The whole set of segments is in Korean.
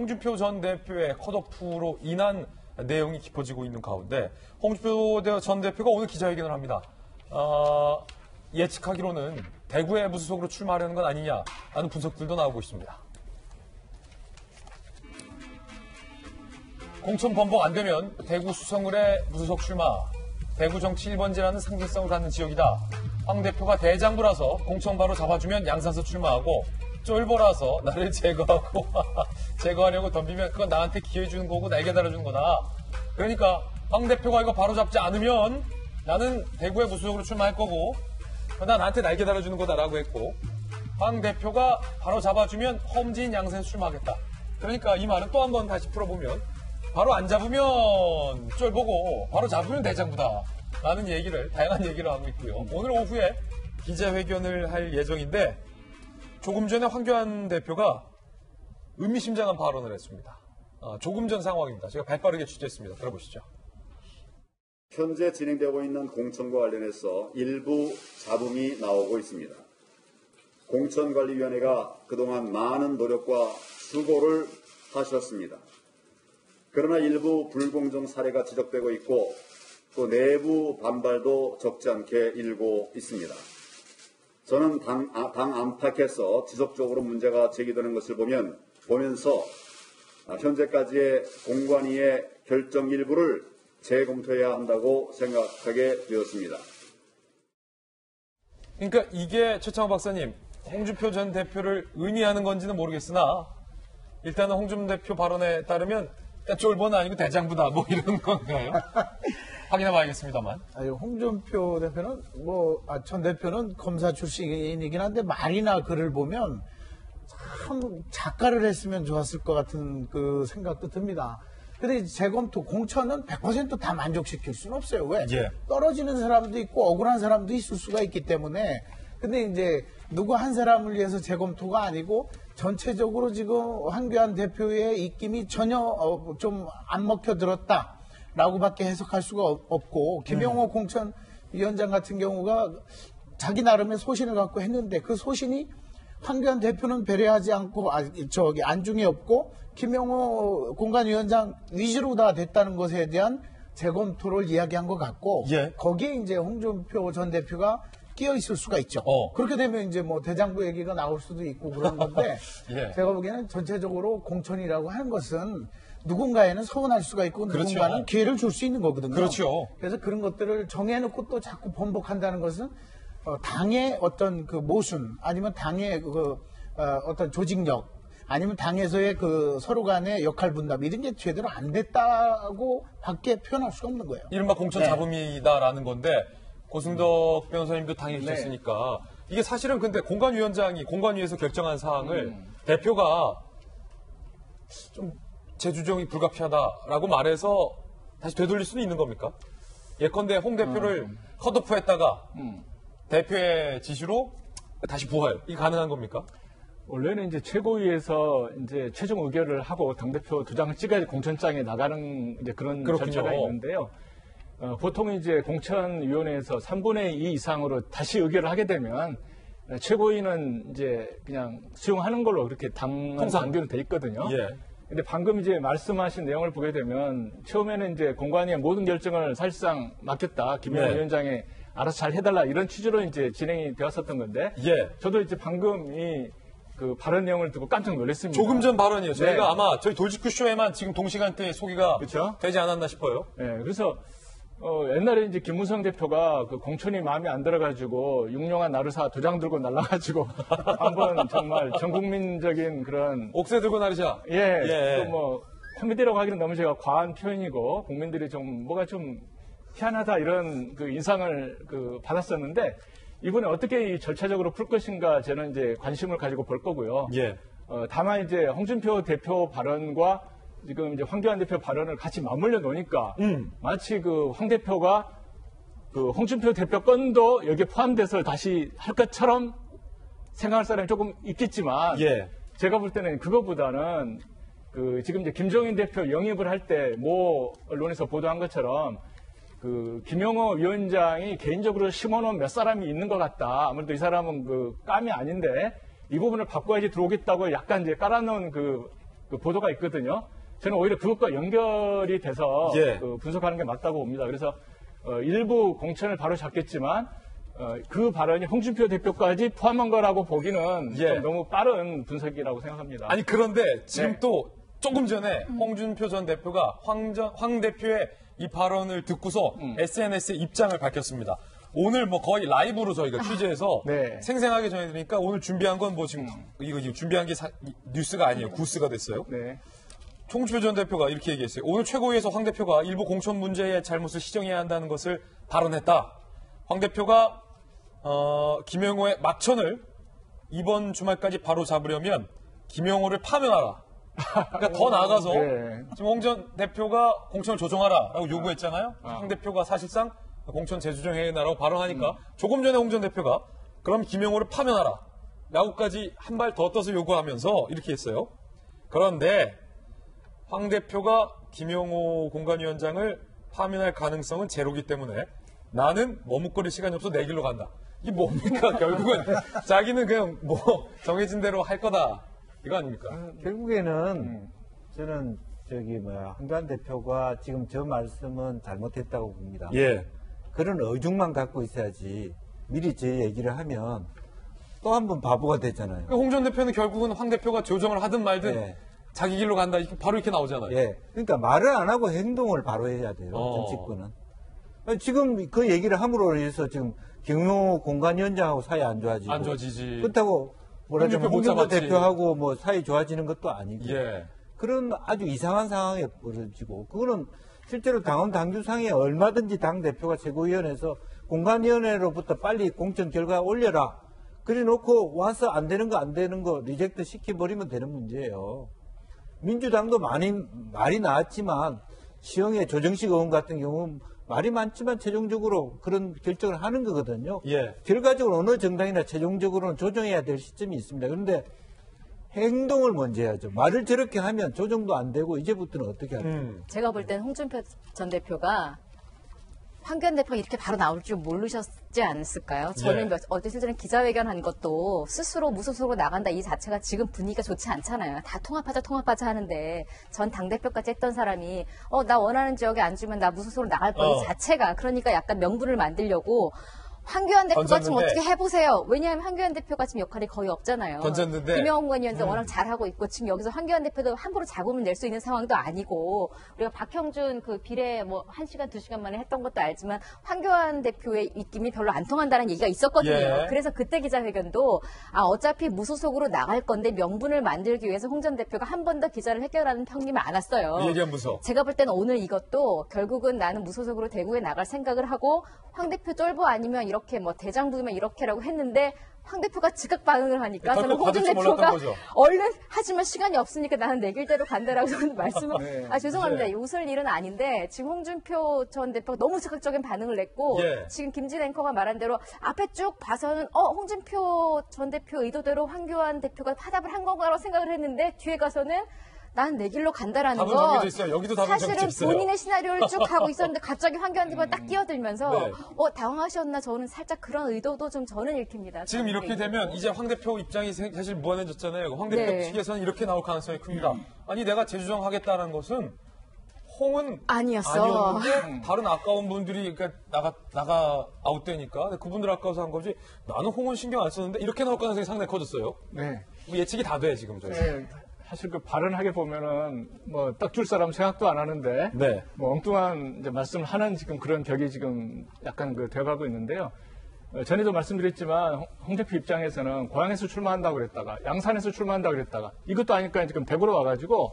홍준표 전 대표의 컷오프로 인한 내용이 깊어지고 있는 가운데 홍준표 대- 전 대표가 오늘 기자회견을 합니다. 어, 예측하기로는 대구의 무소속으로 출마하려는 건 아니냐라는 분석들도 나오고 있습니다. 공천 번복 안 되면 대구 수성을의 무소속 출마, 대구 정치 1번지라는 상징성을 갖는 지역이다. 황 대표가 대장부라서 공천 바로 잡아주면 양산서 출마하고 쫄보라서 나를 제거하고 제거하려고 덤비면 그건 나한테 기회 주는 거고 날개 달아주는 거다. 그러니까 황 대표가 이거 바로 잡지 않으면 나는 대구의 무소속으로 출마할 거고 난 나한테 날개 달아주는 거다라고 했고 황 대표가 바로 잡아주면 험지인 양산서 출마하겠다. 그러니까 이 말은 또 한 번 다시 풀어보면 바로 안 잡으면 쫄보고 바로 잡으면 대장부다. 라는 얘기를 다양한 얘기를 하고 있고요. 오늘 오후에 기자회견을 할 예정인데 조금 전에 황교안 대표가 의미심장한 발언을 했습니다. 아, 조금 전 상황입니다. 제가 발빠르게 취재했습니다. 들어보시죠. 현재 진행되고 있는 공천과 관련해서 일부 잡음이 나오고 있습니다. 공천관리위원회가 그동안 많은 노력과 수고를 하셨습니다. 그러나 일부 불공정 사례가 지적되고 있고 또 내부 반발도 적지 않게 일고 있습니다. 저는 당, 아, 당 안팎에서 지속적으로 문제가 제기되는 것을 보면 보면서 아, 현재까지의 공관위의 결정 일부를 재검토해야 한다고 생각하게 되었습니다. 그러니까 이게 최창호 박사님, 홍준표 전 대표를 의미하는 건지는 모르겠으나 일단은 홍준 대표 발언에 따르면 쫄보는 아니고 대장부다 뭐 이런 건가요? 확인해 봐야겠습니다만. 아니, 홍준표 대표는 뭐, 아, 전 대표는 검사 출신이긴 한데 말이나 글을 보면 참 작가를 했으면 좋았을 것 같은 그 생각도 듭니다. 근데 재검토 공천은 100%다 만족시킬 수는 없어요. 왜? 예. 떨어지는 사람도 있고 억울한 사람도 있을 수가 있기 때문에 근데 이제 누구 한 사람을 위해서 재검토가 아니고 전체적으로 지금 황교안 대표의 입김이 전혀 어, 좀안 먹혀 들었다. 라고밖에 해석할 수가 없- 없고 김용호 공천 위원장 같은 경우가 자기 나름의 소신을 갖고 했는데 그 소신이 황교안 대표는 배려하지 않고 아, 저기 안중에 없고 김용호 공간위원장 위주로 다 됐다는 것에 대한 재검토를 이야기한 것 같고 예. 거기에 이제 홍준표 전 대표가 끼어 있을 수가 있죠. 어. 그렇게 되면 이제 뭐 대장부 얘기가 나올 수도 있고 그런 건데 예. 제가 보기에는 전체적으로 공천이라고 하는 것은 누군가에는 서운할 수가 있고 그렇죠. 누군가는 기회를 줄 수 있는 거거든요. 그렇죠. 그래서 그런 것들을 정해놓고 또 자꾸 번복한다는 것은 어, 당의 어떤 그 모순 아니면 당의 그 어, 떤 조직력 아니면 당에서의 그 서로 간의 역할 분담 이런 게 제대로 안 됐다고 밖에 표현할 수가 없는 거예요. 이른바 공천 네. 잡음이다라는 건데 고승덕 변호사님도 당해 주셨으니까 이게 사실은 근데 공관위원장이 공관위에서 결정한 사항을 대표가 좀 재주정이 불가피하다라고 말해서 다시 되돌릴 수는 있는 겁니까? 예컨대 홍 대표를 컷오프했다가 대표의 지시로 다시 부활 이게 가능한 겁니까? 원래는 이제 최고위에서 이제 최종 의결을 하고 당 대표 두 장을 찍어야 공천장에 나가는 이제 그런 그렇군요. 절차가 있는데요. 어, 보통 이제 공천위원회에서 3분의 2 이상으로 다시 의결을 하게 되면 어, 최고위는 이제 그냥 수용하는 걸로 그렇게 당, 통상. 당규는 돼 있거든요. 예. 근데 방금 이제 말씀하신 내용을 보게 되면 처음에는 이제 공관위의 모든 결정을 사실상 맡겼다. 김영호 네. 위원장이 알아서 잘 해달라 이런 취지로 이제 진행이 되었었던 건데 예. 저도 이제 방금 이 그 발언 내용을 듣고 깜짝 놀랐습니다. 조금 전 발언이에요. 저희가 네. 아마 저희 돌직구 쇼에만 지금 동시간대에 소개가 그쵸? 되지 않았나 싶어요. 예, 그래서 어, 옛날에 이제 김무성 대표가 그 공천이 마음에 안 들어가지고 육룡한 나루사 도장 들고 날라가지고 한번 정말 전 국민적인 그런 옥새 들고 나르자. 예, 예. 또뭐 코미디라고 하기는 너무 제가 과한 표현이고 국민들이 좀 뭐가 좀 희한하다 이런 그 인상을 그 받았었는데 이번에 어떻게 이 절차적으로 풀 것인가 저는 이제 관심을 가지고 볼 거고요. 예. 어, 다만 이제 홍준표 대표 발언과 지금 이제 황교안 대표 발언을 같이 맞물려 놓으니까 음. 마치 그 황 대표가 그 홍준표 대표 건도 여기에 포함돼서 다시 할 것처럼 생각할 사람이 조금 있겠지만 예. 제가 볼 때는 그거보다는 그 지금 이제 김종인 대표 영입을 할 때 모 언론에서 보도한 것처럼 그 김영호 위원장이 개인적으로 심어놓은 몇 사람이 있는 것 같다. 아무래도 이 사람은 그 깜이 아닌데 이 부분을 바꿔야지 들어오겠다고 약간 이제 깔아놓은 그 그 보도가 있거든요. 저는 오히려 그것과 연결이 돼서 예. 그 분석하는 게 맞다고 봅니다. 그래서 어, 일부 공천을 바로 잡겠지만 어, 그 발언이 홍준표 대표까지 포함한 거라고 보기는 예. 좀 너무 빠른 분석이라고 생각합니다. 아니 그런데 지금 네. 또 조금 전에 홍준표 전 대표가 황, 전- 황 대표의 이 발언을 듣고서 음. SNS에 입장을 밝혔습니다. 오늘 뭐 거의 라이브로 저희가 취재해서 네. 생생하게 전해드리니까 오늘 준비한 건 뭐 지금 이거 지금 준비한 게 사- 뉴스가 아니에요. 구스가 됐어요. 네. 홍준표 전 대표가 이렇게 얘기했어요. 오늘 최고위에서 황 대표가 일부 공천 문제의 잘못을 시정해야 한다는 것을 발언했다. 황 대표가 어, 김영호의 막천을 이번 주말까지 바로 잡으려면 김영호를 파면하라. 그러니까 더 나아가서 네. 지금 홍 전 대표가 공천을 조정하라라고 요구했잖아요. 황 대표가 사실상 공천 재조정해라라고 발언하니까 조금 전에 홍 전 대표가 그럼 김영호를 파면하라. 라고까지 한 발 더 떠서 요구하면서 이렇게 했어요. 그런데 황 대표가 김용호 공관위원장을 파면할 가능성은 제로기 때문에 나는 머뭇거릴 시간이 없어 내 길로 간다. 이게 뭡니까? 결국은 자기는 그냥 뭐 정해진 대로 할 거다. 이거 아닙니까? 결국에는 저는 저기 뭐야 한관 대표가 지금 저 말씀은 잘못했다고 봅니다. 예. 그런 의중만 갖고 있어야지 미리 제 얘기를 하면 또 한 번 바보가 되잖아요. 홍전 대표는 결국은 황 대표가 조정을 하든 말든 네. 자기 길로 간다. 이렇게 바로 이렇게 나오잖아요. 예, 그러니까 말을 안 하고 행동을 바로 해야 돼요. 어. 정치권은. 지금 그 얘기를 함으로 해서 지금 경호 공관위원장하고 사이 안 좋아지고 안 좋아지지. 그렇다고 뭐라좀 홍준표 못 홍준표. 대표하고 뭐 사이 좋아지는 것도 아니고 예. 그런 아주 이상한 상황에 벌어지고 그거는 실제로 당원 당규상에 얼마든지 당 대표가 최고위원회에서 공관위원회로부터 빨리 공천 결과 올려라. 그래 놓고 와서 안 되는 거 안 되는 거 reject 시켜버리면 되는 문제예요. 민주당도 많이 말이 나왔지만 시흥의 조정식 의원 같은 경우는 말이 많지만 최종적으로 그런 결정을 하는 거거든요. 예. 결과적으로 어느 정당이나 최종적으로는 조정해야 될 시점이 있습니다. 그런데 행동을 먼저 해야죠. 말을 저렇게 하면 조정도 안 되고 이제부터는 어떻게 할까요? 음. 제가 볼 때는 홍준표 전 대표가 황교안 대표가 이렇게 바로 나올 줄 모르셨지 않았을까요? 저는 예. 몇, 어제 전에 기자회견 한 것도 스스로 무소속으로 나간다 이 자체가 지금 분위기가 좋지 않잖아요. 다 통합하자 통합하자 하는데 전 당대표까지 했던 사람이 어 나 원하는 지역에 안 주면 나 무소속으로 나갈 거이 어. 자체가 그러니까 약간 명분을 만들려고 황교안 대표가 좀 던졌는데. 어떻게 해보세요. 왜냐하면 황교안 대표가 지금 역할이 거의 없잖아요. 던졌는데. 김영훈 의원도 워낙 잘하고 있고 지금 여기서 황교안 대표도 함부로 자금을 낼 수 있는 상황도 아니고 우리가 박형준 그 비례 뭐한 시간 두 시간 만에 했던 것도 알지만 황교안 대표의 입김이 별로 안 통한다는 얘기가 있었거든요. 예. 그래서 그때 기자회견도 아 어차피 무소속으로 나갈 건데 명분을 만들기 위해서 홍 전 대표가 한 번 더 기자를 해결하는 평이 많았어요. 이 얘기한 무서. 제가 볼 때는 오늘 이것도 결국은 나는 무소속으로 대구에 나갈 생각을 하고 황 대표 쫄보 아니면 이 렇게 뭐 대장부면 이렇게라고 했는데 황 대표가 즉각 반응을 하니까 저는 홍 받을 전줄 몰랐던 대표가. 얼른 하지만 시간이 없으니까 나는 내 길대로 간다라고 저는 말씀을 네. 아 죄송합니다 네. 웃을 일은 아닌데 지금 홍준표 전 대표가 너무 즉각적인 반응을 냈고 예. 지금 김진 앵커가 말한 대로 앞에 쭉 봐서는 어 홍준표 전 대표 의도대로 황교안 대표가 파답을 한 건가라고 생각을 했는데 뒤에 가서는 난 내 길로 간다라는 답은 정해져 있어요. 여기도 답은 사실은 정해져 있어요. 본인의 시나리오를 쭉 가고 있었는데 갑자기 황교안 대표가 딱 끼어들면서 네. 어 당황하셨나 저는 살짝 그런 의도도 좀 저는 읽힙니다. 지금 이렇게 저는 되면 이제 황 대표 입장이 생- 사실 무한해졌잖아요. 황 대표 네. 측에서는 이렇게 나올 가능성이 큽니다. 아니 내가 재조정하겠다는 것은 홍은 아니었어. 아니었는데 다른 아까운 분들이 그러니까 나가 나가 아웃되니까 그분들 아까워서 한 거지. 나는 홍은 신경 안 썼는데 이렇게 나올 가능성이 상당히 커졌어요. 네. 뭐 예측이 다 돼 지금 저희. 네, 사실 그 발언하게 보면은 뭐 딱 줄 사람 생각도 안 하는데 네. 뭐 엉뚱한 이제 말씀을 하는 지금 그런 격이 지금 약간 그 돼가고 있는데요. 어, 전에도 말씀드렸지만 홍- 홍 대표 입장에서는 고향에서 출마한다고 그랬다가 양산에서 출마한다고 그랬다가 이것도 아니까 지금 대구로 와가지고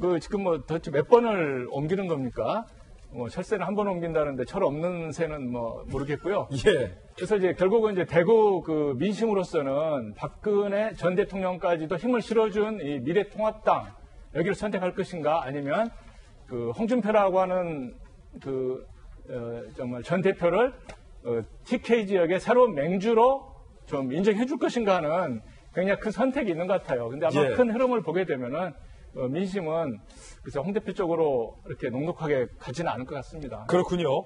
그 지금 뭐 도대체 몇 번을 옮기는 겁니까? 뭐 철새는 한번 옮긴다는데 철 없는 새는 뭐 모르겠고요. 예. 그래서 이제 결국은 이제 대구 그 민심으로서는 박근혜 전 대통령까지도 힘을 실어준 이 미래통합당 여기를 선택할 것인가 아니면 그 홍준표라고 하는 그 어, 정말 전 대표를 어, TK 지역의 새로운 맹주로 좀 인정해 줄 것인가 하는 굉장히 큰 선택이 있는 것 같아요. 근데 아마 예. 큰 흐름을 보게 되면은 어, 민심은 그래서 홍 대표 쪽으로 이렇게 넉넉하게 가지는 않을 것 같습니다. 그렇군요.